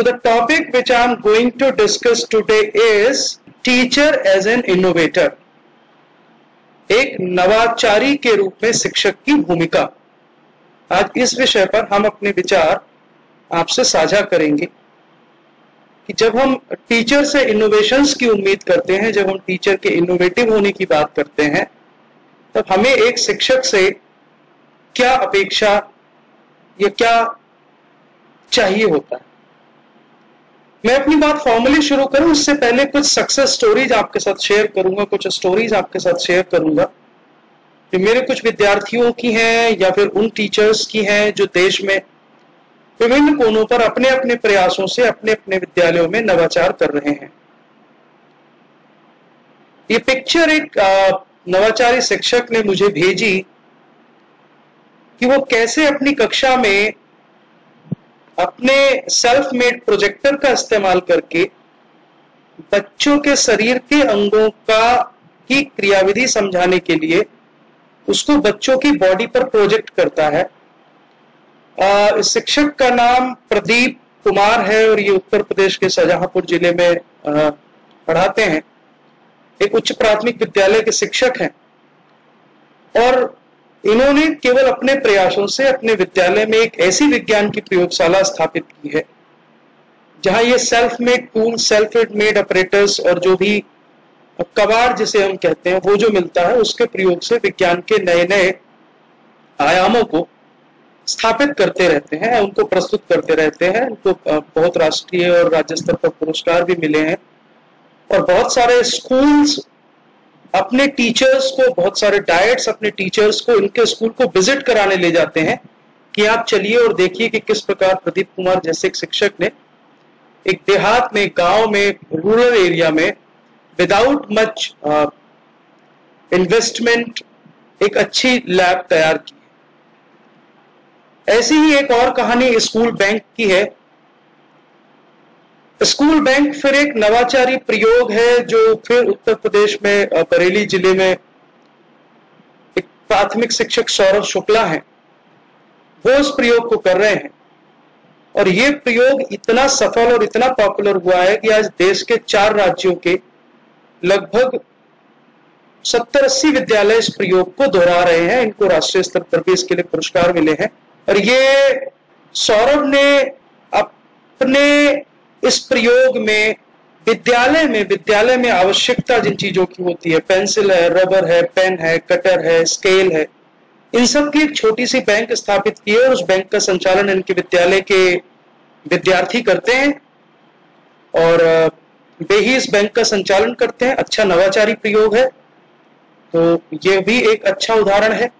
So the topic which I am going to discuss today is teacher as an innovator. एक नवाचारी के रूप में शिक्षक की भूमिका आज इस विषय पर हम अपने विचार आपसे साझा करेंगे कि जब हम टीचर से इनोवेशंस की उम्मीद करते हैं, जब हम टीचर के इनोवेटिव होने की बात करते हैं, तब हमें एक शिक्षक से क्या अपेक्षा या क्या चाहिए होता है मैं अपनी बात फॉर्मली शुरू करूँ, उससे पहले कुछ सक्सेस स्टोरीज आपके साथ शेयर करूँगा, कुछ स्टोरीज आपके साथ शेयर करूँगा। जो मेरे कुछ विद्यार्थियों की हैं, या फिर उन टीचर्स की हैं, जो देश में विभिन्न कोनों पर अपने अपने प्रयासों से अपने अपने विद्यालयों में नवाचार कर रहे हैं। ये पिक्चर एक नवाचारी शिक्षक ने मुझे भेजी कि वो कैसे अपनी कक्षा में अपने सेल्फ मेड प्रोजेक्टर का इस्तेमाल करके बच्चों के शरीर के अंगों का की क्रियाविधि समझाने के लिए उसको बच्चों की बॉडी पर प्रोजेक्ट करता है। शिक्षक का नाम प्रदीप कुमार है और ये उत्तर प्रदेश के शाहजहांपुर ज़िले में पढ़ाते हैं। एक उच्च प्राथमिक विद्यालय के शिक्षक हैं। और इन्होंने केवल अपने प्रयासों से अपने विद्यालय में एक ऐसी विज्ञान की प्रयोगशाला स्थापित की है, जहाँ ये self made tool self made operators और जो भी कबाड़ जिसे हम कहते हैं, वो जो मिलता है, उसके प्रयोग से विज्ञान के नए नए आयामों को स्थापित करते रहते हैं, उनको प्रस्तुत करते रहते हैं, उनको बहुत राष्ट्रीय और राज्य स्तर पर पुरस्कार भी मिले हैं और बहुत सारे स्कूल्स अपने टीचर्स को, बहुत सारे डायट्स अपने टीचर्स को, इनके स्कूल को विज़िट कराने ले जाते हैं कि आप चलिए और देखिए कि किस प्रकार प्रदीप कुमार जैसे एक शिक्षक ने एक देहात में गाँव में रूरल एरिया में विदाउट मच इन्वेस्टमेंट एक अच्छी लैब तैयार की ऐसी ही एक और कहानी स्कूल बैंक की है। स्कूल बैंक फिर एक नवाचारी प्रयोग है, जो फिर उत्तर प्रदेश में बरेली ज़िले में एक प्राथमिक शिक्षक सौरभ शुक्ला है। वो उस प्रयोग को कर रहे हैं। और ये प्रयोग इतना सफल और इतना पॉपुलर हुआ है कि आज देश के चार राज्यों के लगभग सत्तर अस्सी विद्यालय इस प्रयोग को दोहरा रहे हैं। इनको राष्ट्रीय स्तर पर भी इसके लिए पुरस्कार मिले हैं। और ये सौरभ ने अपने इस प्रयोग में विद्यालय में विद्यालय में आवश्यकता जिन चीज़ों की होती है, पेंसिल है, रबर है, पेन है, कटर है, स्केल है, इन सब की एक छोटी सी बैंक स्थापित की है और उस बैंक का संचालन इनके विद्यालय के विद्यार्थी करते हैं और वे ही इस बैंक का संचालन करते हैं। अच्छा नवाचारी प्रयोग है तो ये भी एक अच्छा उदाहरण है।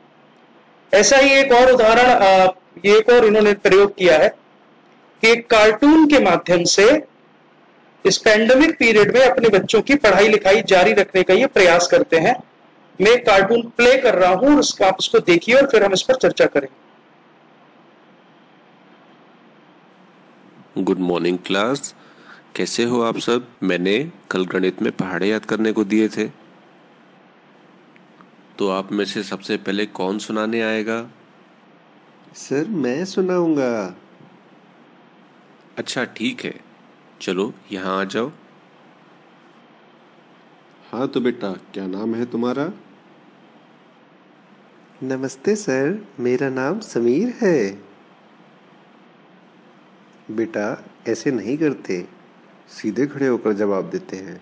ऐसा ही एक और उदाहरण ये एक और इन्होंने प्रयोग किया है। कि एक कार्टून के माध्यम से इस पैंडमिक पीरियड में अपने बच्चों की पढ़ाई लिखाई जारी रखने का ये प्रयास करते हैं। मैं कार्टून प्ले कर रहा हूँ उसको आप उसको देखिए और फिर हम इस पर चर्चा करेंगे। गुड मॉर्निंग क्लास कैसे हो आप सब? मैंने कल गणित में पहाड़े याद करने को दिए थे। तो आप में से सबसे पहले कौन सुनाने आएगा? सर मैं सुनाऊँगा। अच्छा ठीक है। चलो यहाँ आ जाओ। हाँ तो बेटा क्या नाम है तुम्हारा? नमस्ते सर मेरा नाम समीर है। बेटा ऐसे नहीं करते। सीधे खड़े होकर जवाब देते हैं।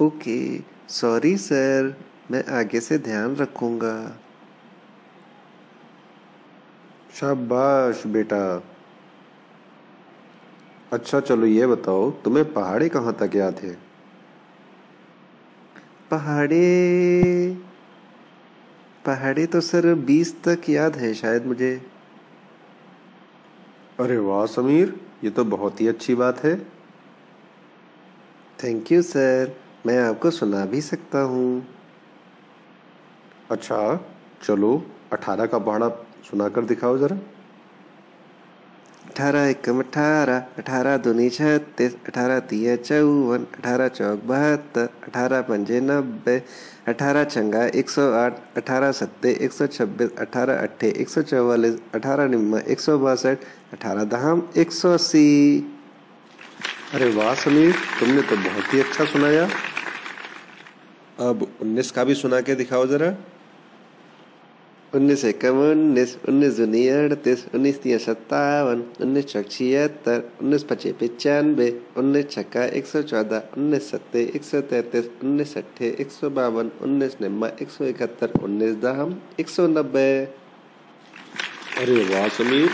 ओके सॉरी सर मैं आगे से ध्यान रखूँगा। शाबाश बेटा। अच्छा चलो ये बताओ, तुम्हें पहाड़े कहाँ तक याद है? पहाड़े? पहाड़े तो सर बीस तक याद है शायद मुझे। अरे वाह, समीर, ये तो बहुत ही अच्छी बात है। थैंक यू सर मैं आपको सुना भी सकता हूँ। अच्छा चलो, अठारह का पहाड़ा सुनाकर दिखाओ जरा। अठारह एकम अठारह अठारह दूनी छत्तीस अठारह तीय चौवन, अठारह चौक बहत्तर, अठारह पंजे नब्बे, अठारह चंगा एक सौ आठ, अठारह सत्ते एक सौ छब्बीस, अठारह अट्ठे एक सौ चौवालीस, अठारह निम्मा एक सौ बासठ, अठारह दहम एक सौ अस्सी। अरे वाह समीर, तुमने तो बहुत ही अच्छा सुनाया। अब उन्नीस का भी सुना के दिखाओ जरा। उन्नीस एकम उन्नीस उन्नीस दूनी अड़तीस उन्नीस तीन सत्तावन उन्नीस चौक छिहत्तर उन्नीस पचे पचानवे, उन्नीस छक्का, एक सौ चौदह, उन्नीस सत्ते, एक सौ तैंतीस, उन्नीस अट्ठे एक सौ बावन, उन्नीस नब्बे एक सौ इकहत्तर, उन्नीस दहम, एक सौ नब्बे। अरे वाह समीर,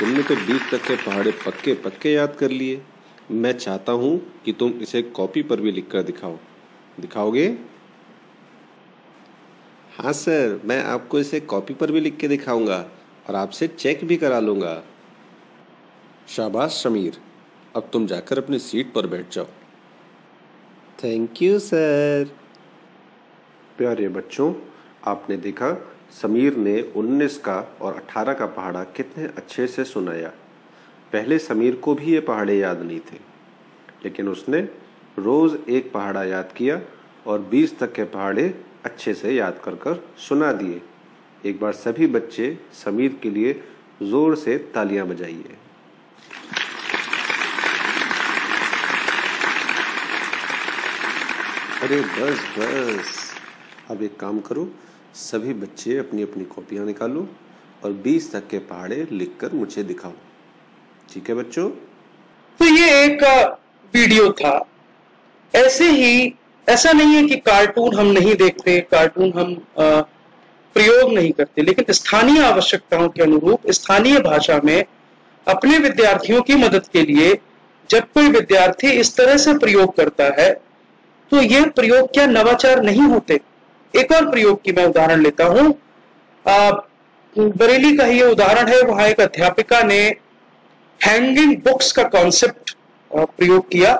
तुमने तो बीस तक के पहाड़े पक्के पक्के याद कर लिए। मैं चाहता हूँ कि तुम इसे कॉपी पर भी लिख कर दिखाओ। दिखाओगे? हाँ सर, मैं आपको इसे कॉपी पर भी लिख के दिखाऊँगा और आपसे चेक भी करा लूँगा। शाबाश, समीर। अब तुम जाकर अपनी सीट पर बैठ जाओ। थैंक यू सर प्यारे बच्चों, आपने देखा, समीर ने 19 का और 18 का पहाड़ा कितने अच्छे से सुनाया। पहले समीर को भी ये पहाड़े याद नहीं थे, लेकिन उसने रोज़ एक पहाड़ा याद किया और 20 तक के पहाड़े अच्छे से याद कर कर सुना दिए। एक बार सभी बच्चे समीर के लिए ज़ोर से तालियाँ बजाइए। अरे बस बस। अब एक काम करो, सभी बच्चे अपनी अपनी कॉपियाँ निकालो और 20 तक के पहाड़े लिखकर मुझे दिखाओ। ठीक है बच्चों? तो ये एक वीडियो था। ऐसे ही ऐसा नहीं है कि कार्टून हम नहीं देखते, कार्टून हम प्रयोग नहीं करते, लेकिन स्थानीय आवश्यकताओं के अनुरूप स्थानीय भाषा में अपने विद्यार्थियों की मदद के लिए जब कोई विद्यार्थी इस तरह से प्रयोग करता है तो ये प्रयोग क्या नवाचार नहीं होते? एक और प्रयोग की मैं उदाहरण लेता हूँ। बरेली का ही उदाहरण है, वहाँ एक अध्यापिका ने हैंगिंग बुक्स का कॉन्सेप्ट प्रयोग किया।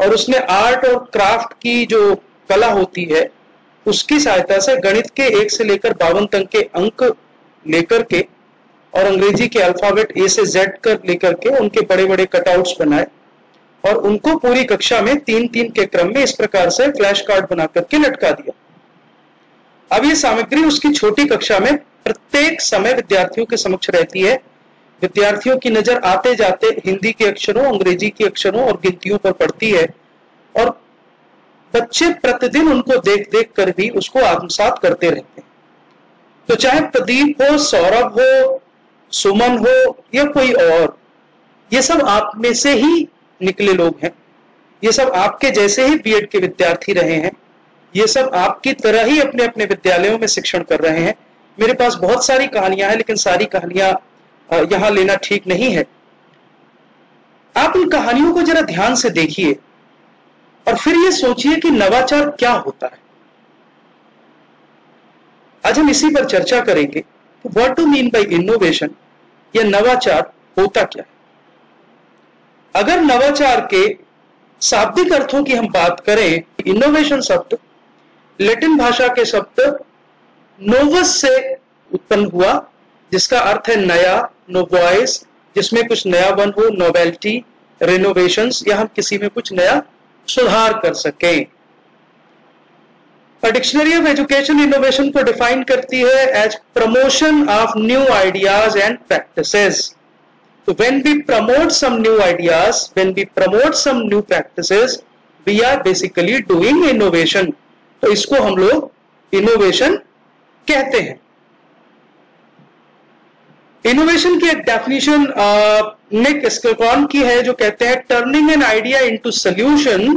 और उसने आर्ट और क्राफ्ट की जो कला होती है, उसकी सहायता से गणित के एक से लेकर बावन तक के अंक लेकर के और अंग्रेज़ी के अल्फ़ाबेट ए से जेड कर लेकर के उनके बड़े बड़े कटआउट्स बनाए और उनको पूरी कक्षा में तीन तीन के क्रम में इस प्रकार से फ्लैश कार्ड बना करके लटका दिया। अब ये सामग्री उसकी छोटी कक्षा में प्रत्येक समय विद्यार्थियों के समक्ष रहती है। विद्यार्थियों की नज़र आते जाते हिंदी के अक्षरों, अंग्रेज़ी के अक्षरों और गिनतियों पर पड़ती है और बच्चे प्रतिदिन उनको देख देख कर भी उसको आत्मसात करते रहते हैं। तो चाहे प्रदीप हो, सौरभ हो, सुमन हो या कोई और, ये सब आप में से ही निकले लोग हैं। ये सब आपके जैसे ही बीएड के विद्यार्थी रहे हैं। ये सब आपकी तरह ही अपने अपने विद्यालयों में शिक्षण कर रहे हैं। मेरे पास बहुत सारी कहानियाँ हैं, लेकिन सारी कहानियाँ यहाँ लेना ठीक नहीं है। आप उन कहानियों को जरा ध्यान से देखिए और फिर ये सोचिए कि नवाचार क्या होता है। आज हम इसी पर चर्चा करेंगे what to mean by innovation या नवाचार होता क्या है। अगर नवाचार के शाब्दिक अर्थों की हम बात करें इनोवेशन शब्द लेटिन भाषा के शब्द नोवस से उत्पन्न हुआ, जिसका अर्थ है नया नोवॉइस जिसमें कुछ नया बन हो नोवेल्टी रिनोवेशन या हम किसी में कुछ नया सुधार कर सकें। डिक्शनरी ऑफ़ एजुकेशन इनोवेशन को डिफाइन करती है as promotion of new ideas and practices तो when we promote some new ideas when we promote some new practices we are basically doing innovation तो इसको हम लोग इनोवेशन कहते हैं। इनोवेशन की एक डेफिनेशन निक स्कॉन की है, जो कहते हैं turning an idea into solution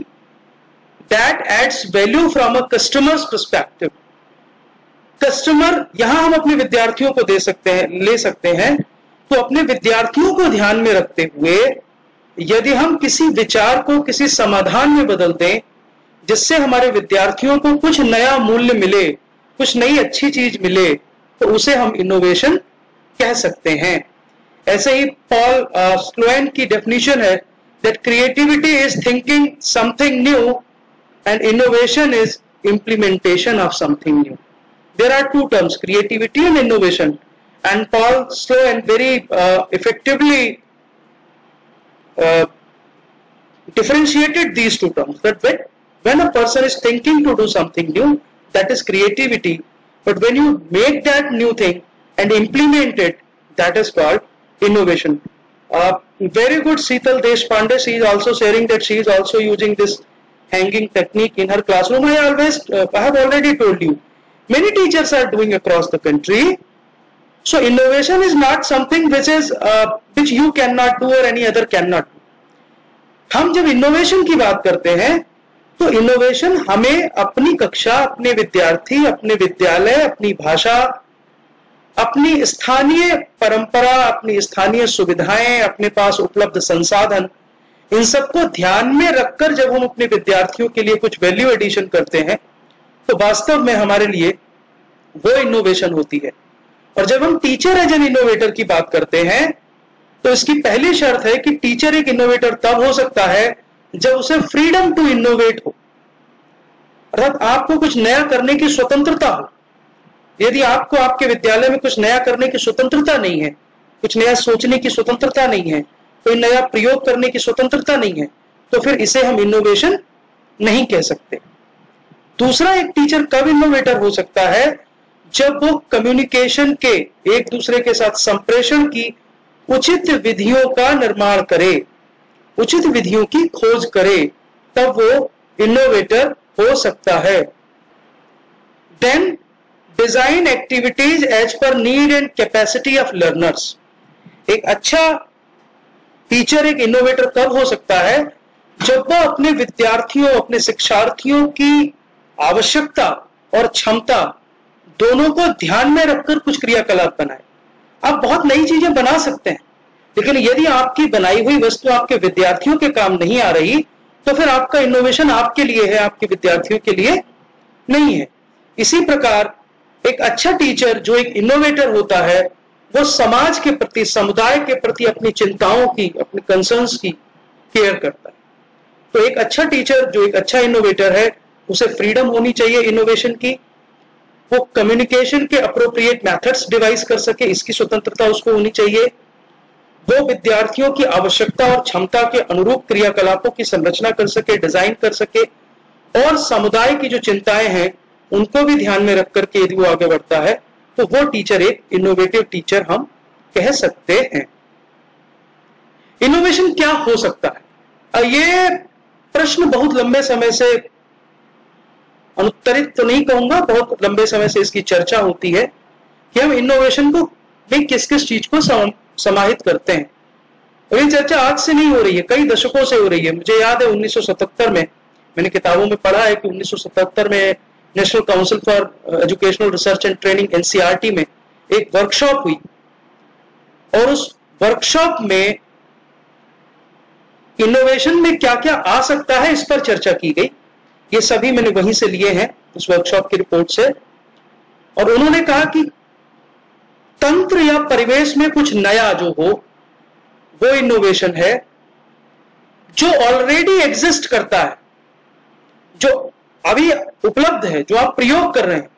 that adds value from a customers perspective customer यहाँ हम अपने विद्यार्थियों को दे सकते हैं, ले सकते हैं तो अपने विद्यार्थियों को ध्यान में रखते हुए, यदि हम किसी विचार को किसी समाधान में बदल दें, जिससे हमारे विद्यार्थियों को कुछ नया मूल्य मिले, कुछ नई अच्छी चीज़ मिले तो उसे हम इनोवेशन कह सकते हैं। ऐसे ही पॉल स्लोएन की डेफिनेशन है that creativity is thinking something new and innovation is implementation of something new there are two terms creativity and innovation and Paul Sloane and very effectively differentiated these two terms but wait when a person is thinking to do something new that is creativity but when you make that new thing and implement it that is called innovation uh, very good Seetal Deshpande she is also sharing that she is also using this hanging technique in her classroom I always uh, I have already told you many teachers are doing across the country so innovation is not something which is uh, which you cannot do or any other cannot हम जब innovation की बात करते हैं तो innovation हमें अपनी कक्षा अपने विद्यार्थी अपने विद्यालय अपनी भाषा अपनी स्थानीय परंपरा, अपनी स्थानीय सुविधाएँ, अपने पास उपलब्ध संसाधन, इन सबको ध्यान में रखकर जब हम अपने विद्यार्थियों के लिए कुछ वैल्यू एडिशन करते हैं तो वास्तव में हमारे लिए वो इनोवेशन होती है। और जब हम टीचर एज एन इनोवेटर की बात करते हैं तो इसकी पहली शर्त है कि टीचर एक इनोवेटर तब हो सकता है जब उसे फ्रीडम टू इनोवेट हो। अर्थात आपको कुछ नया करने की स्वतंत्रता हो। यदि आपको आपके विद्यालय में कुछ नया करने की स्वतंत्रता नहीं है, कुछ नया सोचने की स्वतंत्रता नहीं है, कोई नया प्रयोग करने की स्वतंत्रता नहीं है तो फिर इसे हम इनोवेशन नहीं कह सकते। दूसरा एक टीचर कब इनोवेटर हो सकता है? जब वो कम्युनिकेशन के एक दूसरे के साथ संप्रेषण की उचित विधियों का निर्माण करे, उचित विधियों की खोज करे, तब वो इनोवेटर हो सकता है। Then design activities as per need and capacity of learners. एक अच्छा टीचर, एक इनोवेटर कब हो सकता है जब वह अपने विद्यार्थियों, अपने शिक्षार्थियों की आवश्यकता और क्षमता दोनों को ध्यान में रखकर कुछ क्रियाकलाप बनाए। आप बहुत नई चीज़ें बना सकते हैं, लेकिन यदि आपकी बनाई हुई वस्तु आपके विद्यार्थियों के काम नहीं आ रही तो फिर आपका इनोवेशन आपके लिए है, आपके विद्यार्थियों के लिए नहीं है। इसी प्रकार एक अच्छा टीचर जो एक इनोवेटर होता है, वो समाज के प्रति, समुदाय के प्रति अपनी चिंताओं की, अपने कंसर्न्स की केयर करता है। तो एक अच्छा टीचर जो एक अच्छा इनोवेटर है, उसे फ्रीडम होनी चाहिए इनोवेशन की। वो कम्युनिकेशन के अप्रोप्रिएट मेथड्स डिवाइस कर सके, इसकी स्वतंत्रता उसको होनी चाहिए। वो विद्यार्थियों की आवश्यकता और क्षमता के अनुरूप क्रियाकलापों की संरचना कर सके डिज़ाइन कर सके। और समुदाय की जो चिंताएँ हैं उनको भी ध्यान में रख करके यदि वो आगे बढ़ता है तो वो टीचर एक इनोवेटिव टीचर हम कह सकते हैं। इनोवेशन क्या हो सकता है? ये प्रश्न बहुत लंबे समय से अनुत्तरित तो नहीं कहूँगा, बहुत लंबे समय से इसकी चर्चा होती है कि हम इनोवेशन को में किस किस चीज़ को समाहित करते हैं। और ये चर्चा आज से नहीं हो रही है, कई दशकों से हो रही है। मुझे याद है 1977 में, मैंने किताबों में पढ़ा है कि 1977 में National Council for Educational Research and Training NCERT में एक वर्कशॉप हुई। और उस वर्कशॉप में इनोवेशन में क्या क्या आ सकता है इस पर चर्चा की गई। ये सभी मैंने वहीं से लिए हैं, उस वर्कशॉप की रिपोर्ट से। और उन्होंने कहा कि तंत्र या परिवेश में कुछ नया जो हो, वो इनोवेशन है, जो ऑलरेडी एग्जिस्ट करता है, जो अभी उपलब्ध है, जो आप प्रयोग कर रहे हैं,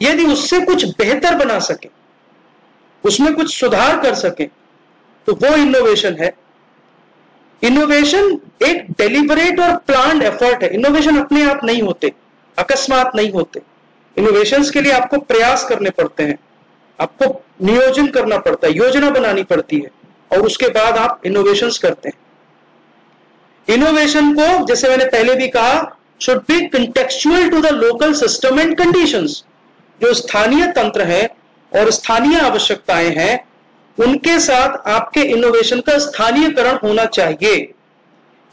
यदि उससे कुछ बेहतर बना सके, उसमें कुछ सुधार कर सके तो वो इनोवेशन है। इनोवेशन एक डेलिबरेट और प्लान एफर्ट है। इनोवेशन अपने आप नहीं होते, अकस्मात नहीं होते। इनोवेशंस के लिए आपको प्रयास करने पड़ते हैं, आपको नियोजन करना पड़ता है, योजना बनानी पड़ती है, और उसके बाद आप इनोवेशंस करते हैं। इनोवेशन को, जैसे मैंने पहले भी कहा should be contextual to the local system and conditions जो स्थानीय तंत्र है और स्थानीय आवश्यकताएँ हैं, उनके साथ आपके इनोवेशन का स्थानीयकरण होना चाहिए।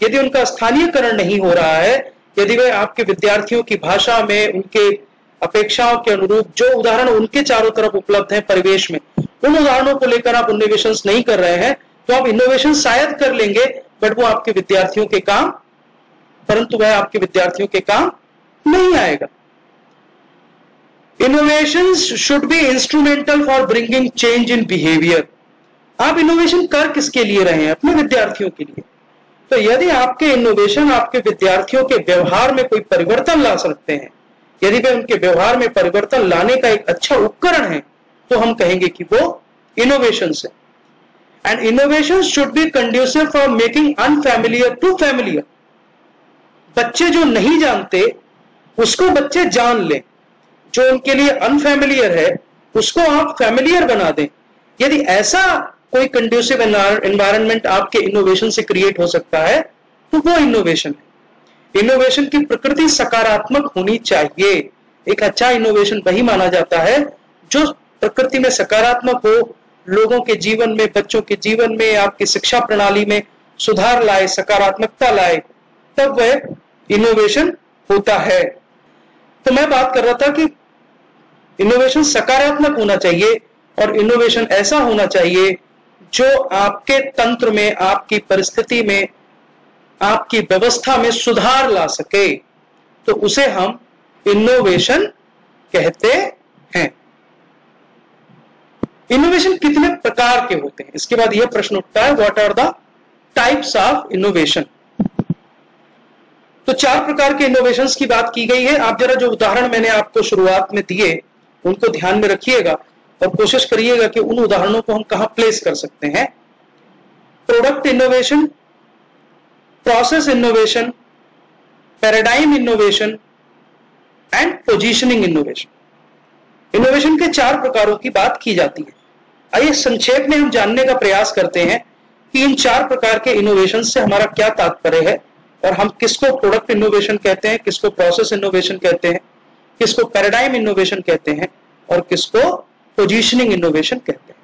यदि उनका स्थानीयकरण नहीं हो रहा है, यदि वे आपके विद्यार्थियों की भाषा में, उनके अपेक्षाओं के अनुरूप जो उदाहरण उनके चारों तरफ़ उपलब्ध है परिवेश में, उन उदाहरणों को लेकर आप इनोवेशन नहीं कर रहे हैं तो आप इनोवेशन शायद कर लेंगे बट वो आपके विद्यार्थियों के काम परंतु वह आपके विद्यार्थियों के काम नहीं आएगा। Innovation should be instrumental for bringing change in behaviour आप इनोवेशन कर किसके लिए रहे हैं? अपने विद्यार्थियों के लिए। तो यदि आपके इनोवेशन आपके विद्यार्थियों के व्यवहार में कोई परिवर्तन ला सकते हैं, यदि वे उनके व्यवहार में परिवर्तन लाने का एक अच्छा उपकरण है तो हम कहेंगे कि वो इनोवेशन है। And innovation should be conducive for making unfamiliar to familiar बच्चे जो नहीं जानते, उसको बच्चे जान लें। जो उनके लिए अनफैमिलियर है, उसको आप फैमिलियर बना दें। यदि ऐसा कोई कंड्यूसिव एनवायरनमेंट आपके इनोवेशन से क्रिएट हो सकता है तो वो इनोवेशन है। इनोवेशन की प्रकृति सकारात्मक होनी चाहिए। एक अच्छा इनोवेशन वही माना जाता है, जो प्रकृति में सकारात्मक हो, लोगों के जीवन में, बच्चों के जीवन में, आपकी शिक्षा प्रणाली में सुधार लाए, सकारात्मकता लाए तब वह इनोवेशन होता है। तो मैं बात कर रहा था कि इनोवेशन सकारात्मक होना चाहिए और इनोवेशन ऐसा होना चाहिए जो आपके तंत्र में, आपकी परिस्थिति में, आपकी व्यवस्था में सुधार ला सके। तो उसे हम इनोवेशन कहते हैं। इनोवेशन कितने प्रकार के होते हैं? इसके बाद यह प्रश्न उठता है what are the types of innovation तो चार प्रकार के इनोवेशन की बात की गई है। आप जरा जो उदाहरण मैंने आपको शुरुआत में दिए, उनको ध्यान में रखिएगा और कोशिश करिएगा कि उन उदाहरणों को हम कहाँ प्लेस कर सकते हैं। Product innovation process innovation paradigm innovation and positioning innovation innovation के चार प्रकारों की बात की जाती है। आइए संक्षेप में हम जानने का प्रयास करते हैं कि इन चार प्रकार के इनोवेशन से हमारा क्या तात्पर्य है। और हम किसको प्रोडक्ट इनोवेशन कहते हैं, किसको प्रोसेस इनोवेशन कहते हैं, किसको पैराडाइम इनोवेशन कहते हैं और किसको पोजीशनिंग इनोवेशन कहते हैं।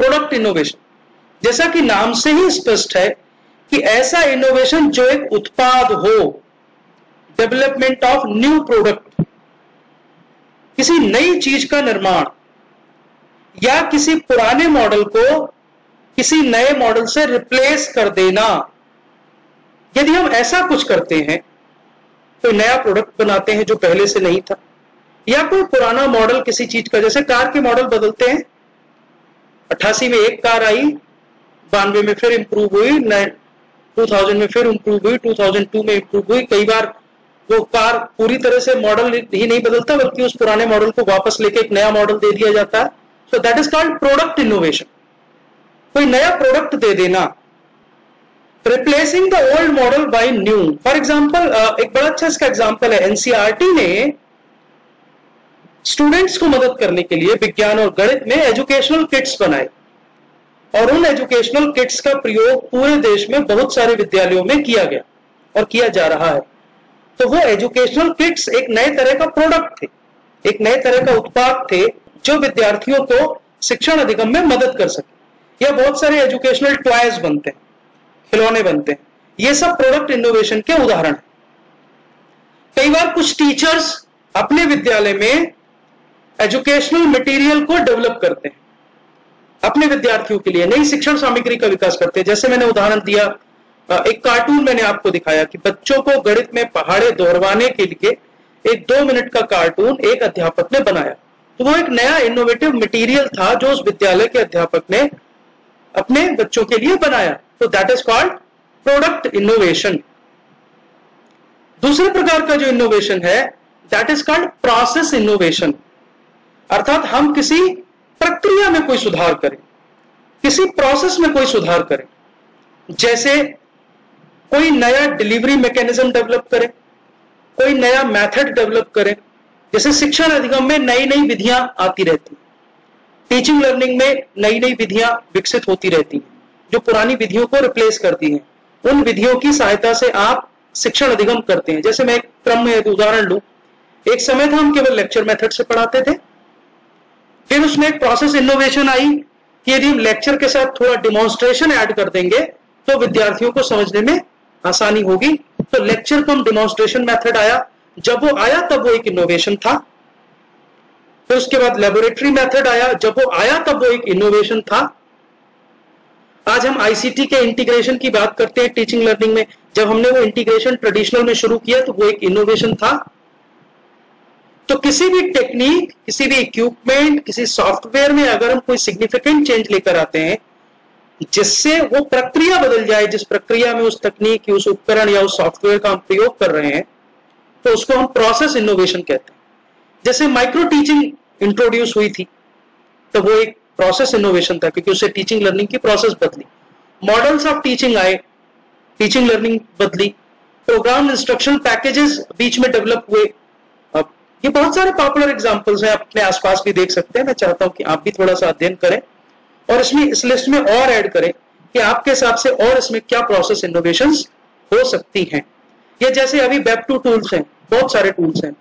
प्रोडक्ट इनोवेशन जैसा कि नाम से ही स्पष्ट है कि ऐसा इनोवेशन जो एक उत्पाद हो डेवलपमेंट ऑफ़ न्यू प्रोडक्ट किसी नई चीज़ का निर्माण या किसी पुराने मॉडल को किसी नए मॉडल से रिप्लेस कर देना यदि हम ऐसा कुछ करते हैं, कोई नया प्रोडक्ट बनाते हैं जो पहले से नहीं था, या कोई पुराना मॉडल किसी चीज़ का, जैसे कार के मॉडल बदलते हैं। अट्ठासी में एक कार आई, बानवे में फिर इंप्रूव हुई टू थाउज़ेंड में फिर इंप्रूव हुई टू थाउज़ेंड टू में इंप्रूव हुई। कई बार वो कार पूरी तरह से मॉडल ही नहीं बदलता, बल्कि उस पुराने मॉडल को वापस लेके एक नया मॉडल दे दिया जाता है। So that is called product innovation कोई नया प्रोडक्ट दे देना replacing the old model by new for example एक बड़ा अच्छा इसका एग्ज़ाम्पल है एनसीआरटी ने स्टूडेंट्स को मदद करने के लिए विज्ञान और गणित में एजुकेशनल किट्स बनाए। और उन एजुकेशनल किट्स का प्रयोग पूरे देश में बहुत सारे विद्यालयों में किया गया और किया जा रहा है। तो वो एजुकेशनल किट्स एक नए तरह का प्रोडक्ट थे, एक नए तरह का उत्पाद थे जो विद्यार्थियों को शिक्षण अधिगम में मदद कर सके। या बहुत सारे एजुकेशनल टॉयज बनते हैं। खिलौने बनते हैं। ये सब प्रोडक्ट इनोवेशन के उदाहरण है। कई बार कुछ टीचर्स अपने विद्यालय में एजुकेशनल मटेरियल को डेवलप करते हैं। अपने विद्यार्थियों के लिए नई शिक्षण सामग्री का विकास करते हैं। जैसे मैंने उदाहरण दिया एक कार्टून मैंने आपको दिखाया कि बच्चों को गणित में पहाड़े दोहरवाने के लिए एक दो मिनट का कार्टून एक अध्यापक ने बनाया। तो वो एक नया इनोवेटिव मटेरियल था जो उस विद्यालय के अध्यापक ने अपने बच्चों के लिए बनाया। तो that is called product innovation दूसरे प्रकार का जो इनोवेशन है that is called process innovation अर्थात हम किसी प्रक्रिया में कोई सुधार करें, किसी प्रोसेस में कोई सुधार करें। जैसे कोई नया डिलीवरी मैकेनिज्म डेवलप करें, कोई नया मेथड डेवलप करें। जैसे शिक्षण अधिगम में नई नई विधियाँ आती रहती टीचिंग लर्निंग में नई नई विधियाँ विकसित होती रहती हैं। जो पुरानी विधियों को रिप्लेस करती हैं। उन विधियों की सहायता से आप शिक्षण अधिगम करते हैं। जैसे मैं एक क्रम में एक उदाहरण लू। एक समय था हम केवल लेक्चर मेथड से पढ़ाते थे। फिर उसमें एक प्रोसेस इनोवेशन आई कि यदि हम लेक्चर के साथ थोड़ा डिमॉन्स्ट्रेशन ऐड कर देंगे तो विद्यार्थियों को समझने में आसानी होगी। तो लेक्चर कम डिमॉन्स्ट्रेशन मेथड आया। जब वो आया, तब वो एक इनोवेशन था। फिर उसके बाद लेबोरेटरी मेथड आया। जब वो आया, तब वो एक इनोवेशन था। आज हम आईसीटी के इंटीग्रेशन की बात करते हैं टीचिंग लर्निंग में। जब हमने वो इंटीग्रेशन ट्रेडिशनल में शुरू किया तो वो एक इनोवेशन था। तो किसी भी टेक्निक किसी भी इक्विपमेंट किसी सॉफ्टवेयर में अगर हम कोई सिग्निफिकेंट चेंज लेकर आते हैं, जिससे वो प्रक्रिया बदल जाए, जिस प्रक्रिया में उस तकनीक उस उपकरण या उस सॉफ्टवेयर का हम प्रयोग कर रहे हैं तो उसको हम प्रोसेस इनोवेशन कहते हैं। जैसे माइक्रो टीचिंग इंट्रोड्यूस हुई थी तो वो एक प्रोसेस इनोवेशन था, क्योंकि उससे टीचिंग लर्निंग की प्रोसेस बदली। मॉडल्स ऑफ़ टीचिंग आए टीचिंग लर्निंग बदली। प्रोग्राम इंस्ट्रक्शन पैकेजेस बीच में डेवलप हुए। अब ये बहुत सारे पॉपुलर एग्जांपल्स हैं, आप अपने आसपास भी देख सकते हैं। मैं चाहता हूँ कि आप भी थोड़ा सा अध्ययन करें और इसमें, इस लिस्ट में और ऐड करें कि आपके हिसाब से और इसमें क्या प्रोसेस इनोवेशन हो सकती हैं। ये जैसे अभी वेब टू टूल्स हैं, बहुत सारे टूल्स हैं।